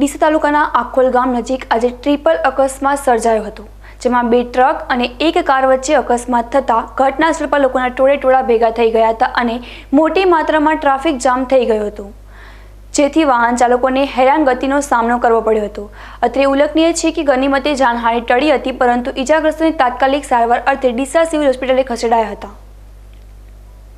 ડીસા તાલુકાના આખોલ ગામ નજીક આજે ટ્રિપલ અકસ્માત સર્જાયો હતો, જેમાં બે ટ્રક અને એક કાર વચ્ચે અકસ્માત થતાં ઘટના સ્થળ પર લોકોના ટોળે ટોળા ભેગા થઈ ગયા હતા અને મોટી માત્રામાં ટ્રાફિક જામ થઈ ગયો હતો. જેથી વાહન ચાલકોને હેરાન ગતિનો સામનો કરવો પડ્યો હતો. અત્રે ઉલ્લેખનીય છે કે ગનિમતે જાનહાનિ ટળી હતી, પરંતુ ઈજાગ્રસ્તોને તાત્કાલિક સારવાર અર્થે ડીસા સિવિલ હોસ્પિટલે ખસેડાયા હતા.